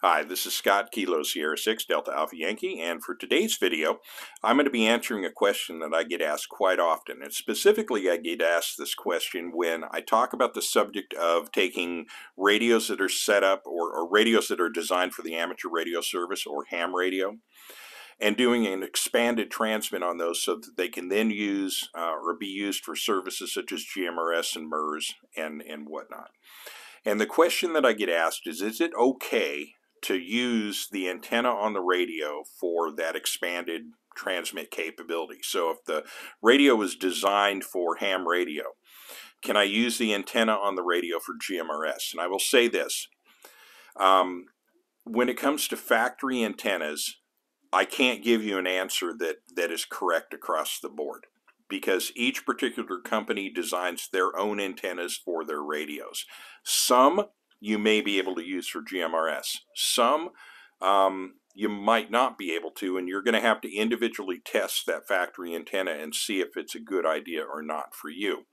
Hi, this is Scott Kilo Sierra 6 Delta Alpha Yankee, and for today's video, I'm going to be answering a question that I get asked quite often. And specifically, I get asked this question when I talk about the subject of taking radios that are set up or, or radios that are designed for the amateur radio service or ham radio and doing an expanded transmit on those so that they can then use uh, or be used for services such as GMRS and MURS and, and whatnot. And the question that I get asked is, is it okay to use the antenna on the radio for that expanded transmit capability. So if the radio was designed for ham radio, can I use the antenna on the radio for GMRS? And I will say this. Um, when it comes to factory antennas, I can't give you an answer that, that is correct across the board because each particular company designs their own antennas for their radios. Some you may be able to use for GMRS. Some um, you might not be able to, and you're going to have to individually test that factory antenna and see if it's a good idea or not for you.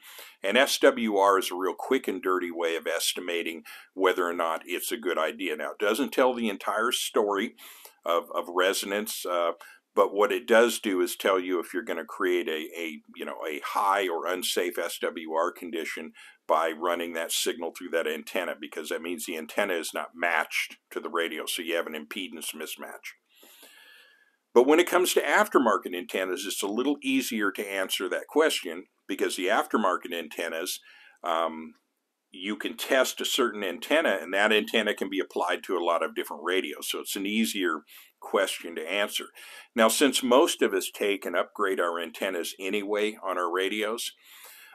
And SWR is a real quick and dirty way of estimating whether or not it's a good idea. Now, it doesn't tell the entire story of, of resonance. Uh, but what it does do is tell you if you're going to create a, a you know a high or unsafe SWR condition by running that signal through that antenna because that means the antenna is not matched to the radio, so you have an impedance mismatch. But when it comes to aftermarket antennas, it's a little easier to answer that question because the aftermarket antennas, um, you can test a certain antenna and that antenna can be applied to a lot of different radios. So it's an easier question to answer. Now, since most of us take and upgrade our antennas anyway on our radios,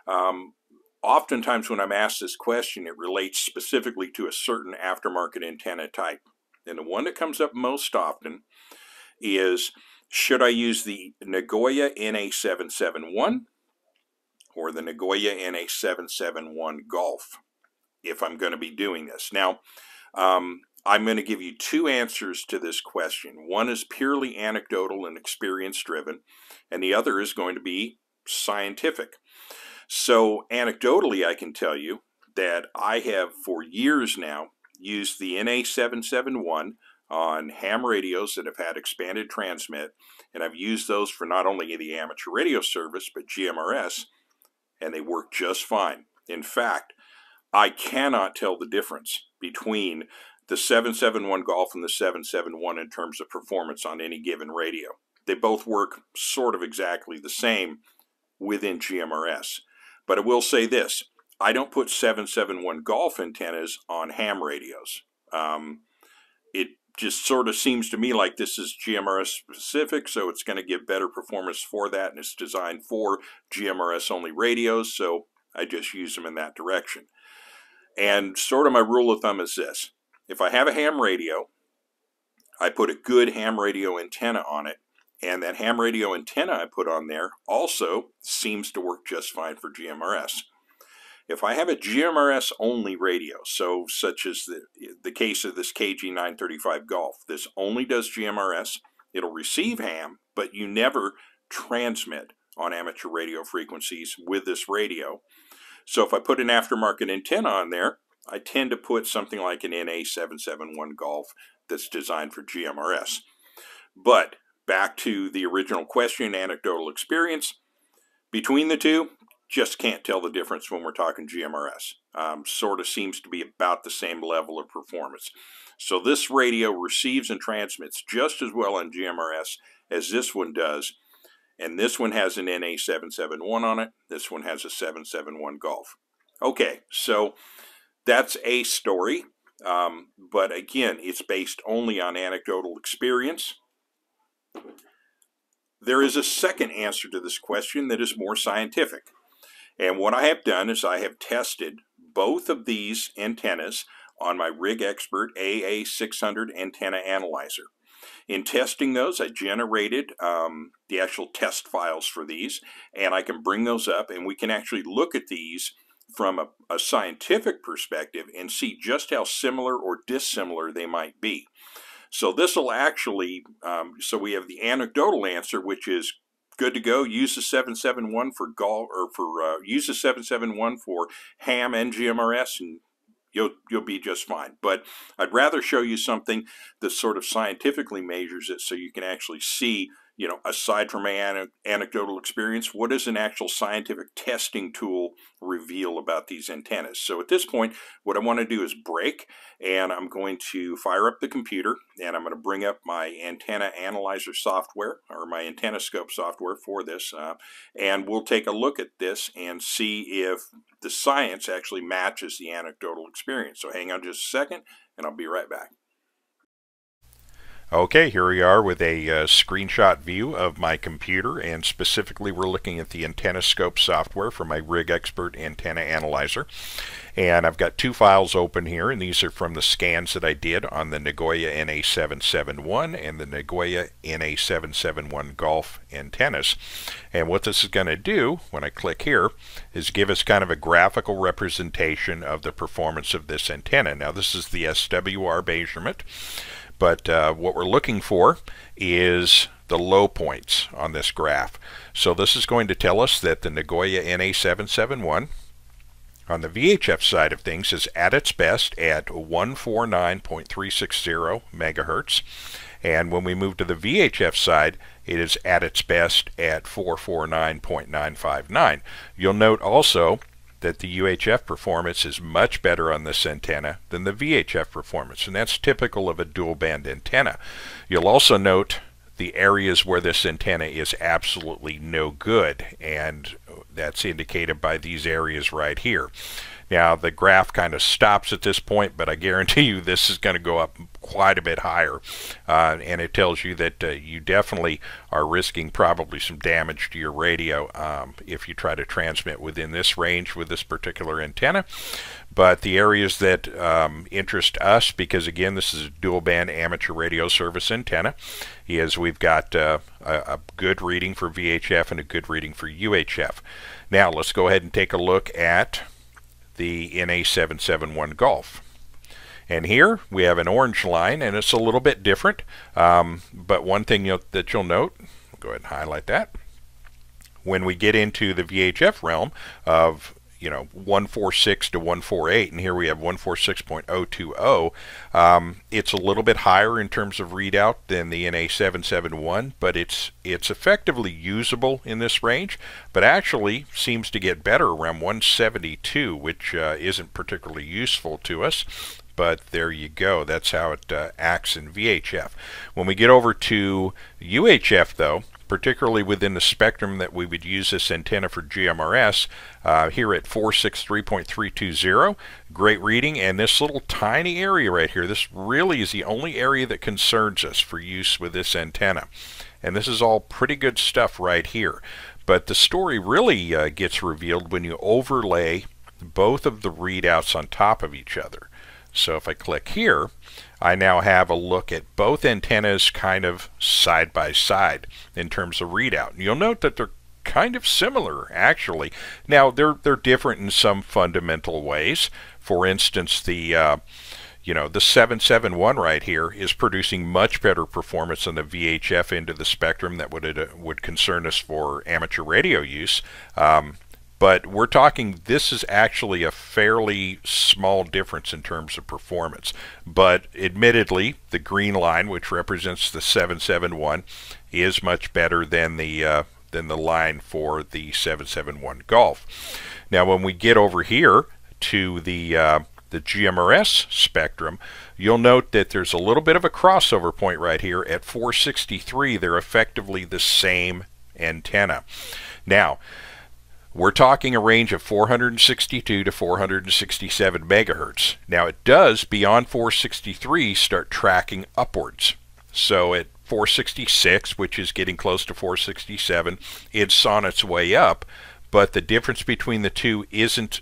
um, oftentimes when I'm asked this question, it relates specifically to a certain aftermarket antenna type. And the one that comes up most often is should I use the Nagoya NA771 or the Nagoya NA771 Golf if I'm going to be doing this? Now, um, I'm going to give you two answers to this question. One is purely anecdotal and experience driven, and the other is going to be scientific. So, anecdotally, I can tell you that I have for years now used the NA771 on ham radios that have had expanded transmit, and I've used those for not only the amateur radio service but GMRS, and they work just fine. In fact, I cannot tell the difference between the 771 Golf and the 771 in terms of performance on any given radio. They both work sort of exactly the same within GMRS. But I will say this I don't put 771 Golf antennas on ham radios. Um, it just sort of seems to me like this is GMRS specific, so it's going to give better performance for that, and it's designed for GMRS only radios, so I just use them in that direction. And sort of my rule of thumb is this if I have a ham radio, I put a good ham radio antenna on it, and that ham radio antenna I put on there also seems to work just fine for GMRS. If I have a GMRS only radio, so such as the, the case of this KG935 Golf, this only does GMRS, it'll receive ham, but you never transmit on amateur radio frequencies with this radio. So if I put an aftermarket antenna on there, I tend to put something like an NA771 Golf that's designed for GMRS. But back to the original question, anecdotal experience, between the two, just can't tell the difference when we're talking GMRS. Um, sort of seems to be about the same level of performance. So this radio receives and transmits just as well on GMRS as this one does. And this one has an NA771 on it. This one has a 771 Golf. Okay, so that's a story, um, but again, it's based only on anecdotal experience. There is a second answer to this question that is more scientific. And what I have done is I have tested both of these antennas on my Rig Expert AA600 antenna analyzer. In testing those, I generated um, the actual test files for these, and I can bring those up, and we can actually look at these from a, a scientific perspective and see just how similar or dissimilar they might be. So this will actually, um, so we have the anecdotal answer, which is good to go. Use the 771 for golf or for uh, use the 771 for ham and GMRS, and you'll you'll be just fine. But I'd rather show you something that sort of scientifically measures it so you can actually see you know, aside from my anecdotal experience, what does an actual scientific testing tool reveal about these antennas? So at this point, what I want to do is break, and I'm going to fire up the computer, and I'm going to bring up my antenna analyzer software, or my antenna scope software for this, uh, and we'll take a look at this and see if the science actually matches the anecdotal experience. So hang on just a second, and I'll be right back. Okay, here we are with a uh, screenshot view of my computer, and specifically we're looking at the Antenna Scope software for my Rig Expert Antenna Analyzer. And I've got two files open here, and these are from the scans that I did on the Nagoya NA771 and the Nagoya NA771 Golf antennas. And what this is going to do, when I click here, is give us kind of a graphical representation of the performance of this antenna. Now this is the SWR measurement. But uh, what we're looking for is the low points on this graph. So this is going to tell us that the Nagoya NA771 on the VHF side of things is at its best at 149.360 megahertz. And when we move to the VHF side, it is at its best at 449.959. You'll note also that the UHF performance is much better on this antenna than the VHF performance, and that's typical of a dual band antenna. You'll also note the areas where this antenna is absolutely no good, and that's indicated by these areas right here. Now the graph kind of stops at this point, but I guarantee you this is going to go up quite a bit higher. Uh, and it tells you that uh, you definitely are risking probably some damage to your radio um, if you try to transmit within this range with this particular antenna. But the areas that um, interest us, because again, this is a dual band amateur radio service antenna, is we've got uh, a, a good reading for VHF and a good reading for UHF. Now let's go ahead and take a look at the NA771 Golf. And here we have an orange line, and it's a little bit different. Um, but one thing you'll, that you'll note, go ahead and highlight that. When we get into the VHF realm of you know 146 to 148 and here we have 146.020 um, it's a little bit higher in terms of readout than the NA771 but it's it's effectively usable in this range but actually seems to get better around 172 which uh, isn't particularly useful to us but there you go. That's how it uh, acts in VHF. When we get over to UHF, though, particularly within the spectrum that we would use this antenna for GMRS, uh, here at 463.320. Great reading, and this little tiny area right here, this really is the only area that concerns us for use with this antenna. And this is all pretty good stuff right here. But the story really uh, gets revealed when you overlay both of the readouts on top of each other. So if I click here, I now have a look at both antennas kind of side by side in terms of readout. And you'll note that they're kind of similar actually. Now they're they're different in some fundamental ways. For instance, the uh, you know the 771 right here is producing much better performance than the VHF end of the spectrum that would uh, would concern us for amateur radio use. Um, but we're talking this is actually a fairly small difference in terms of performance but admittedly the green line which represents the 771 is much better than the uh, than the line for the 771 Golf now when we get over here to the uh, the GMRS spectrum, you'll note that there's a little bit of a crossover point right here. At 463, they're effectively the same antenna. Now, we're talking a range of 462 to 467 megahertz. Now it does, beyond 463, start tracking upwards. So at 466, which is getting close to 467, it's on its way up, but the difference between the two isn't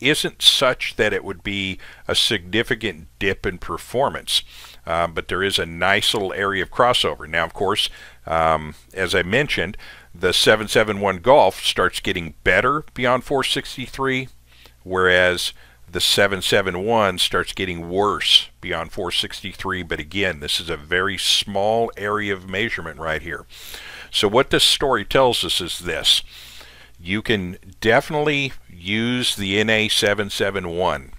isn't such that it would be a significant dip in performance. Uh, but there is a nice little area of crossover. Now, of course, um, as I mentioned, the 771 Golf starts getting better beyond 463, whereas the 771 starts getting worse beyond 463. But again, this is a very small area of measurement right here. So what this story tells us is this. You can definitely use the NA771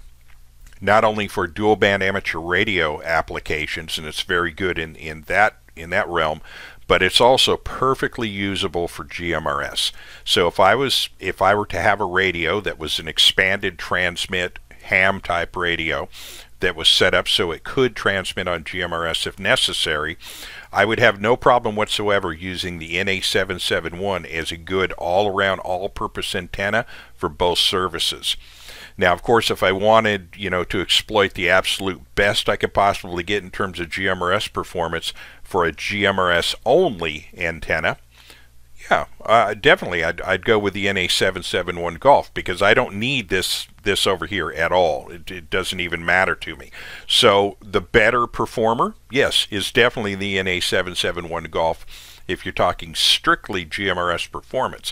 not only for dual band amateur radio applications, and it's very good in, in that in that realm, but it's also perfectly usable for GMRS. So if I was if I were to have a radio that was an expanded transmit ham type radio that was set up so it could transmit on GMRS if necessary, I would have no problem whatsoever using the NA771 as a good all-around all-purpose antenna for both services. Now, of course, if I wanted, you know, to exploit the absolute best I could possibly get in terms of GMRS performance for a GMRS only antenna, yeah, uh, definitely. I'd, I'd go with the NA771 Golf because I don't need this this over here at all. It, it, doesn't even matter to me. So the better performer, yes, is definitely the NA771 Golf if you're talking strictly GMRS performance.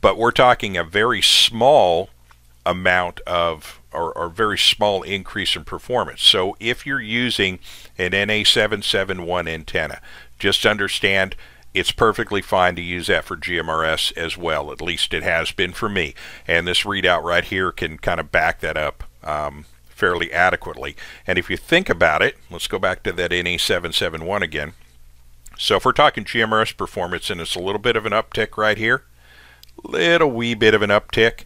But we're talking a very small amount of or, or very small increase in performance. So if you're using an NA771 antenna, just understand it's perfectly fine to use that for GMRS as well. At least it has been for me. And this readout right here can kind of back that up um, fairly adequately. And if you think about it, let's go back to that NA771 again. So if we're talking GMRS performance and it's a little bit of an uptick right here, little wee bit of an uptick,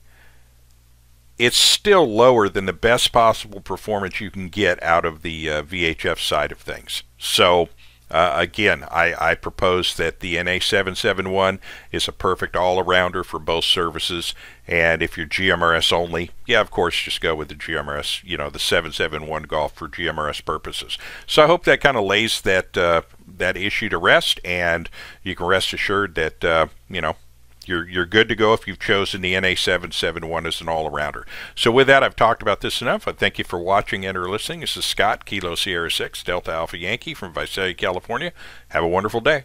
it's still lower than the best possible performance you can get out of the uh, VHF side of things. So uh, again, I, I propose that the NA771 is a perfect all-arounder for both services. And if you're GMRS only, yeah, of course, just go with the GMRS, you know, the 771 Golf for GMRS purposes. So I hope that kind of lays that uh, that issue to rest, and you can rest assured that uh, you know you're you're good to go if you've chosen the NA771 as an all-arounder. So with that, I've talked about this enough. I thank you for watching and or listening. This is Scott, Kilo Sierra 6, Delta Alpha Yankee from Visalia, California. Have a wonderful day.